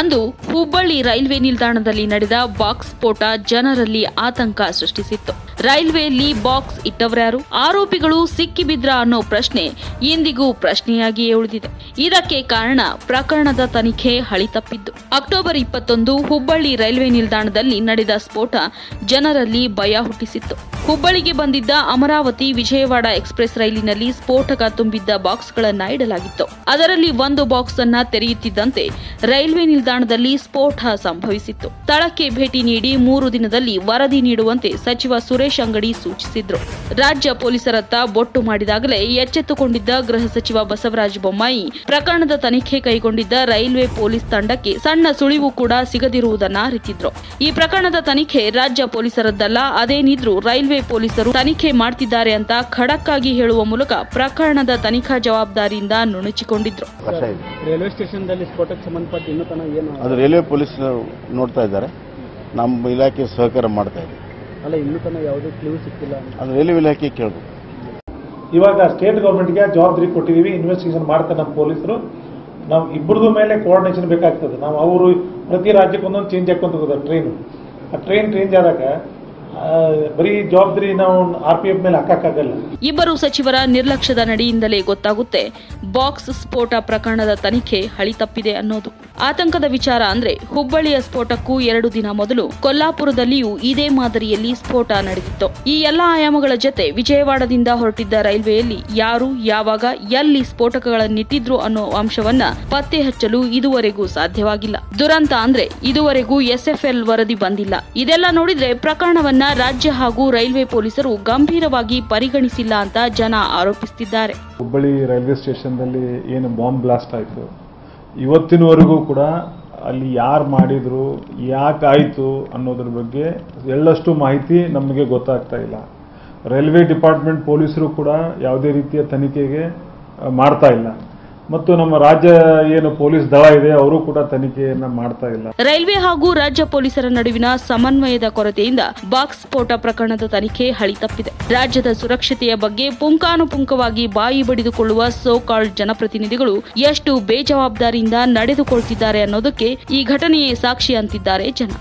ಅಂದು ಹುಬ್ಬಳ್ಳಿ ರೈಲ್ವೆ ನಿಲ್ದಾಣದಲ್ಲಿ ನಡೆದ ಬಾಕ್ಸ್ ಸ್ಫೋಟ ಜನರಲ್ಲಿ ಆತಂಕ ಸೃಷ್ಟಿಸಿತ್ತು. ರೈಲ್ವೆಯಲ್ಲಿ ಬಾಕ್ಸ್ ಇಟ್ಟವರ್ಯಾರು? ಆರೋಪಿಗಳು ಸಿಕ್ಕಿಬಿದ್ರ ಅನ್ನೋ ಪ್ರಶ್ನೆ ಇಂದಿಗೂ ಪ್ರಶ್ನೆಯಾಗಿಯೇ ಉಳಿದಿದೆ. ಇದಕ್ಕೆ ಕಾರಣ ಪ್ರಕರಣದ ತನಿಖೆ ಹಳಿತಪ್ಪಿದ್ದು. ಅಕ್ಟೋಬರ್ ಇಪ್ಪತ್ತೊಂದು ಹುಬ್ಬಳ್ಳಿ ರೈಲ್ವೆ ನಿಲ್ದಾಣದಲ್ಲಿ ನಡೆದ ಸ್ಫೋಟ ಜನರಲ್ಲಿ ಭಯ ಹುಟ್ಟಿಸಿತ್ತು. ಹುಬ್ಬಳ್ಳಿಗೆ ಬಂದಿದ್ದ ಅಮರಾವತಿ ವಿಜಯವಾಡ ಎಕ್ಸ್ಪ್ರೆಸ್ ರೈಲಿನಲ್ಲಿ ಸ್ಫೋಟಕ ತುಂಬಿದ್ದ ಬಾಕ್ಸ್ಗಳನ್ನ ಇಡಲಾಗಿತ್ತು. ಅದರಲ್ಲಿ ಒಂದು ಬಾಕ್ಸ್ ಅನ್ನ ತೆರೆಯುತ್ತಿದ್ದಂತೆ ರೈಲ್ವೆ ನಿಲ್ದಾಣದಲ್ಲಿ ಸ್ಫೋಟ ಸಂಭವಿಸಿತ್ತು. ಸ್ಥಳಕ್ಕೆ ಭೇಟಿ ನೀಡಿ ಮೂರು ದಿನದಲ್ಲಿ ವರದಿ ನೀಡುವಂತೆ ಸಚಿವ ಸುರೇಶ್ ಅಂಗಡಿ ಸೂಚಿಸಿದ್ರು. ರಾಜ್ಯ ಪೊಲೀಸರತ್ತ ಬೊಟ್ಟು ಮಾಡಿದಾಗಲೇ ಎಚ್ಚೆತ್ತುಕೊಂಡಿದ್ದ ಗೃಹ ಸಚಿವ ಬಸವರಾಜ ಬೊಮ್ಮಾಯಿ ಪ್ರಕರಣದ ತನಿಖೆ ಕೈಗೊಂಡಿದ್ದ ರೈಲ್ವೆ ಪೊಲೀಸ್ ತಂಡಕ್ಕೆ ಸಣ್ಣ ಸುಳಿವು ಕೂಡ ಸಿಗದಿರುವುದನ್ನ ಅರಿತಿದ್ರು. ಈ ಪ್ರಕರಣದ ತನಿಖೆ ರಾಜ್ಯ ಪೊಲೀಸರದ್ದಲ್ಲ ಅದೇನಿದ್ರೂ ರೈಲ್ವೆ ಪೊಲೀಸರು ತನಿಖೆ ಮಾಡ್ತಿದ್ದಾರೆ ಅಂತ ಖಡಕ್ ಆಗಿ ಹೇಳುವ ಮೂಲಕ ಪ್ರಕರಣದ ತನಿಖಾ ಜವಾಬ್ದಾರಿಯಿಂದ ನುಣುಚಿಕೊಂಡಿದ್ರು. ರೈಲ್ವೆ ಸ್ಟೇಷನ್ದಲ್ಲಿ ಸ್ಫೋಟಕ್ಕೆ ಸಂಬಂಧಪಟ್ಟ ಇನ್ನೂ ತನಕ ಏನು ಅದು ರೈಲ್ವೆ ಪೊಲೀಸ್ ನೋಡ್ತಾ ಇದ್ದಾರೆ. ನಮ್ಮ ಇಲಾಖೆ ಸಹಕಾರ ಮಾಡ್ತಾ ಇದೆ. ಅಲ್ಲ ಇನ್ನೂ ತನಕ ಯಾವುದೇ ಕ್ಲೂ ಸಿಕ್ಕಿಲ್ಲ ಅಂತ. ಅದು ರೈಲ್ವೆ ಇಲಾಖೆ ಕೇಳಬೇಕು. ಇವಾಗ ಸ್ಟೇಟ್ ಗೌರ್ಮೆಂಟ್ಗೆ ಜವಾಬ್ದಾರಿ ಕೊಟ್ಟಿದ್ದೀವಿ ಇನ್ವೆಸ್ಟಿಗೇಷನ್ ಮಾಡ್ತಾರೆ ನಮ್ಮ ಪೊಲೀಸರು. ನಾವು ಇಬ್ಬರದು ಮೇಲೆ ಕೋಆರ್ಡಿನೇಷನ್ ಬೇಕಾಗ್ತದೆ. ನಾವು ಅವರು ಪ್ರತಿ ರಾಜ್ಯಕ್ಕೆ ಒಂದೊಂದು ಚೇಂಜ್ ಹಾಕೊಂತ ಹೋಗೋದು ಟ್ರೈನ್ ಆ ಟ್ರೈನ್ ಚೇಂಜ್ ಆದಾಗ ಬರೀ ಜವಾಬ್ದಾರಿ ನಾವು ಆರ್ ಪಿ ಎಫ್ ಮೇಲೆ ಹಾಕಕ್ಕಾಗಲ್ಲ. ಇಬ್ಬರು ಸಚಿವರ ನಿರ್ಲಕ್ಷ್ಯದ ನಡೆಯಿಂದಲೇ ಗೊತ್ತಾಗುತ್ತೆ ಬಾಕ್ಸ್ ಸ್ಫೋಟ ಪ್ರಕರಣದ ತನಿಖೆ ಹಳಿ ತಪ್ಪಿದೆ ಅನ್ನೋದು. ಆತಂಕದ ವಿಚಾರ ಅಂದ್ರೆ ಹುಬ್ಬಳ್ಳಿಯ ಸ್ಫೋಟಕ್ಕೂ ಎರಡು ದಿನ ಮೊದಲು ಕೊಲ್ಲಾಪುರದಲ್ಲಿಯೂ ಇದೇ ಮಾದರಿಯಲ್ಲಿ ಸ್ಫೋಟ ನಡೆದಿತ್ತು. ಈ ಎಲ್ಲಾ ಆಯಾಮಗಳ ಜತೆ ವಿಜಯವಾಡದಿಂದ ಹೊರಟಿದ್ದ ರೈಲ್ವೆಯಲ್ಲಿ ಯಾರು, ಯಾವಾಗ, ಎಲ್ಲಿ ಸ್ಫೋಟಕಗಳನ್ನಿಟ್ಟಿದ್ರು ಅನ್ನೋ ಅಂಶವನ್ನ ಪತ್ತೆ ಹಚ್ಚಲು ಇದುವರೆಗೂ ಸಾಧ್ಯವಾಗಿಲ್ಲ. ದುರಂತ ಅಂದ್ರೆ ಇದುವರೆಗೂ ಎಸ್ಎಫ್ಎಲ್ ವರದಿ ಬಂದಿಲ್ಲ. ಇದೆಲ್ಲ ನೋಡಿದ್ರೆ ಪ್ರಕರಣವನ್ನ ರಾಜ್ಯ ಹಾಗೂ ರೈಲ್ವೆ ಪೊಲೀಸರು ಗಂಭೀರವಾಗಿ ಪರಿಗಣಿಸಿಲ್ಲ ಅಂತ ಜನ ಆರೋಪಿಸುತ್ತಿದ್ದಾರೆ ಹುಬ್ಬಳ್ಳಿ ರೈಲ್ವೆ ಸ್ಟೇಷನ್ದಲ್ಲಿ ಏನು ಬಾಂಬ್ ಬ್ಲಾಸ್ಟ್ ಆಯಿತು ಇವತ್ತಿನವರೆಗೂ ಕೂಡ ಅಲ್ಲಿ ಯಾರು ಮಾಡಿದ್ರು, ಯಾಕೆ ಆಯಿತು ಅನ್ನೋದ್ರ ಬಗ್ಗೆ ಎಳ್ಳಷ್ಟು ಮಾಹಿತಿ ನಮಗೆ ಗೊತ್ತಾಗ್ತಾ ಇಲ್ಲ. ರೈಲ್ವೆ ಡಿಪಾರ್ಟ್ಮೆಂಟ್ ಪೊಲೀಸರು ಕೂಡ ಯಾವುದೇ ರೀತಿಯ ತನಿಖೆಗೆ ಮಾಡ್ತಾ ಇಲ್ಲ. ಮತ್ತು ನಮ್ಮ ರಾಜ್ಯ ಏನು ಪೊಲೀಸ್ ದಳ ಇದೆ, ಅವರು ಕೂಡ ತನಿಖೆಯನ್ನ ಮಾಡ್ತಾ ಇಲ್ಲ. ರೈಲ್ವೆ ಹಾಗೂ ರಾಜ್ಯ ಪೊಲೀಸರ ನಡುವಿನ ಸಮನ್ವಯದ ಕೊರತೆಯಿಂದ ಬಾಕ್ಸ್ ಸ್ಫೋಟ ಪ್ರಕರಣದ ತನಿಖೆ ಹಳಿ ತಪ್ಪಿದೆ. ರಾಜ್ಯದ ಸುರಕ್ಷತೆಯ ಬಗ್ಗೆ ಪುಂಕಾನುಪುಂಕವಾಗಿ ಬಾಯಿ ಬಡಿದುಕೊಳ್ಳುವ ಸೋ ಕಾಲ್ಡ್ ಜನಪ್ರತಿನಿಧಿಗಳು ಎಷ್ಟು ಬೇಜವಾಬ್ದಾರಿಯಿಂದ ನಡೆದುಕೊಳ್ತಿದ್ದಾರೆ ಅನ್ನೋದಕ್ಕೆ ಈ ಘಟನೆಯೇ ಸಾಕ್ಷಿ ಅಂತಿದ್ದಾರೆ ಜನ.